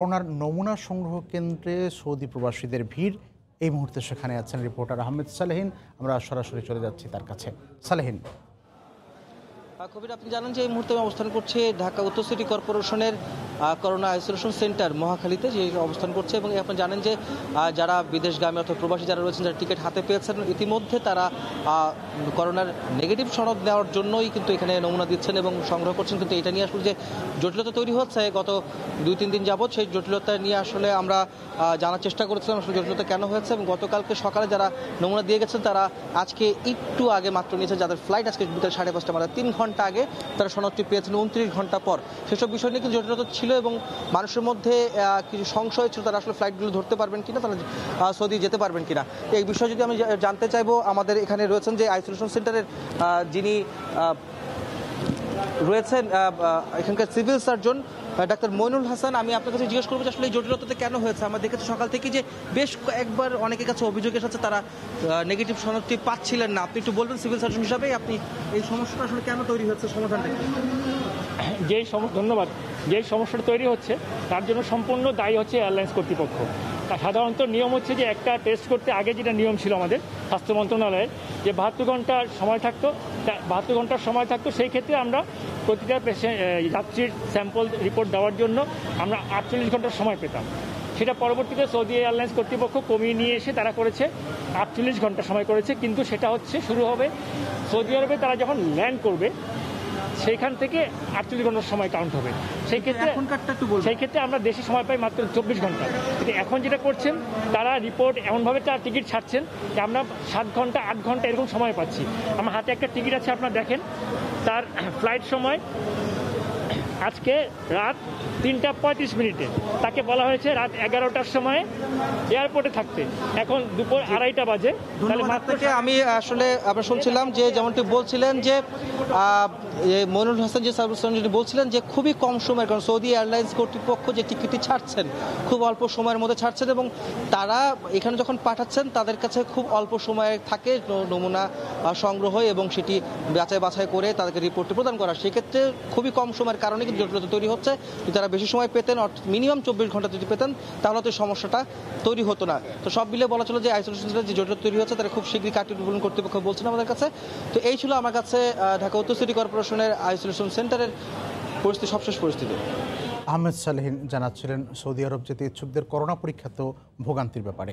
করোনার নমুনা সংগ্রহ কেন্দ্রে সৌদি প্রবাসীদের ভিড়। এই মুহূর্তে সেখানে আছেন রিপোর্টার আহমেদ সালেহিন। আমরা সরাসরি চলে যাচ্ছি তার কাছে। সালেহিন। কবির, আপনি জানেন যে এই মুহূর্তে আমি অবস্থান করছে ঢাকা উত্তর সিটি কর্পোরেশনের করোনা আইসোলেশন সেন্টার মহাখালীতে, যে অবস্থান করছে, এবং আপনি জানেন যে যারা বিদেশগামী অর্থাৎ প্রবাসী যারা রয়েছেন, যারা টিকিট হাতে পেয়েছেন, ইতিমধ্যে তারা করোনার নেগেটিভ সনদ নেওয়ার জন্যই কিন্তু এখানে নমুনা দিচ্ছেন এবং সংগ্রহ করছেন। কিন্তু এটা নিয়ে আসলে যে জটিলতা তৈরি হচ্ছে, গত দুই, তিন দিন যাবৎ সেই জটিলতা নিয়ে আসলে আমরা জানার চেষ্টা করেছিলাম আসলে জটিলতা কেন হয়েছে, এবং গতকালকে সকালে যারা নমুনা দিয়ে গেছেন, তারা আজকে একটু আগে মাত্র নিয়েছে যাদের ফ্লাইট আজকে বিকাল সাড়ে পাঁচটা মানে তিন ঘণ্টা আগে তারা সনদটি পেয়েছেন উনত্রিশ ঘণ্টা পর। সেসব বিষয় নিয়ে কিন্তু জটিলতা ছিল এবং মানুষের মধ্যে কিছু সংশয় ছিল তারা আসলে ফ্লাইটগুলো ধরতে পারবেন কিনা, তারা সৌদি যেতে পারবেন কিনা। এই বিষয়ে যদি আমি জানতে চাইব, আমাদের এখানে রয়েছেন যে আইসোলেশন সেন্টারের যিনি রয়েছেন এখানকার civil surgeon doctor Moinul Hasan. আমি আপনার কাছে জিজ্ঞেস করব যে আসলে এই জটিলতাতে কেন হয়েছে? আমরা দেখেছি সকাল থেকে যে বেশ একবার অনেকের কাছে অভিযোগ এসেছে, তারা নেগেটিভ সনদটি পাচ্ছিলেন না। আপনি একটু বলবেন সিভিল সার্জন হিসাবে আপনি এই সমস্যাটা আসলে কেন তৈরি হচ্ছে সমাধানটা? যেই সম- ধন্যবাদ। যেই সমস্যাটা তৈরি হচ্ছে, তার জন্য সম্পূর্ণ দায়ী হচ্ছে এয়ারলাইন্স কর্তৃপক্ষ। সাধারণত নিয়ম হচ্ছে যে একটা টেস্ট করতে আগে যেটা নিয়ম ছিল আমাদের, স্বাস্থ্য মন্ত্রণালয়ের যে বাহাত্তর ঘণ্টার সময় থাকতো বাহাত্তর ঘণ্টার সময় থাকতো, সেই ক্ষেত্রে আমরা প্রতিটা পেশেন্ট যাত্রীর স্যাম্পল রিপোর্ট দেওয়ার জন্য আমরা আটচল্লিশ ঘণ্টার সময় পেতাম। সেটা পরবর্তীতে সৌদি এয়ারলাইন্স কর্তৃপক্ষ কমিয়ে নিয়ে এসে তারা করেছে, আটচল্লিশ ঘণ্টা সময় করেছে, কিন্তু সেটা হচ্ছে, শুরু হবে সৌদি আরবে, তারা যখন ল্যান্ড করবে সেইখান থেকে আটচল্লিশ ঘণ্টার সময় কাউন্ট হবে। সেই ক্ষেত্রে সেই ক্ষেত্রে আমরা দেশে সময় পাই মাত্র চব্বিশ ঘণ্টা। কিন্তু এখন যেটা করছেন তারা রিপোর্ট এমনভাবে তার টিকিট ছাড়ছেন যে আমরা সাত ঘণ্টা আট ঘণ্টা এরকম সময় পাচ্ছি। আমার হাতে একটা টিকিট আছে আপনার দেখেন। তার ফ্লাইট সময় আজকে রাত তিনটা পঁয়ত্রিশ মিনিটে। তাকে বলা হয়েছে রাত এগারোটার সময় এয়ারপোর্টে থাকতে। এখন দুপুর আড়াইটা বাজে। তাহলে আপনাকে। আমি আসলে আমরা শুনছিলাম যে যেমনটি বলছিলেন যে মইনুল হাসান যে সার্ভিস যিনি বলছিলেন যে খুবই কম সময় কারণ সৌদি এয়ারলাইন্স কর্তৃপক্ষ যে টিকিটটি ছাড়ছেন খুব অল্প সময়ের মধ্যে ছাড়ছেন এবং তারা এখানে যখন পাঠাচ্ছেন তাদের কাছে খুব অল্প সময় থাকে নমুনা সংগ্রহ এবং সেটি যাচাই বাছাই করে তাদেরকে রিপোর্টটি প্রদান করা। সেক্ষেত্রে খুবই কম সময়ের কারণে কিন্তু জটিলতা তৈরি হচ্ছে। যদি তারা বেশি সময় পেতেন, অর্থাৎ মিনিমাম চব্বিশ ঘণ্টা যদি পেতেন, তাহলে তো সমস্যাটা তৈরি হতো না। তো সব মিলে বলা চলে যে আইসোলেশন সেন্টারে যে জটিলতা তৈরি হচ্ছে, তারা খুব শীঘ্রই কাটিয়ে উঠবেন কর্তৃপক্ষ বলছেন আমাদের কাছে। তো এই ছিল আমার কাছে ঢাকা উত্তর সিটি কর্পোরেশনের আইসোলেশন সেন্টারের পরিস্থিতি, সবশেষ পরিস্থিতি। আহমেদ সালেহিন জানাচ্ছিলেন, সৌদি আরব যেতে ইচ্ছুকদের করোনা পরীক্ষাতেও ভোগান্তির ব্যাপারে।